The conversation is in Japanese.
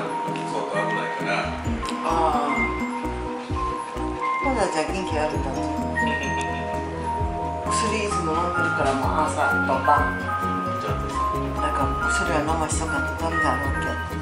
相当危ないから。ああまだじゃあ元気あるんだ薬いつも飲んでるからもう朝パ晩だから薬は飲ましたかったらダメだろうけど。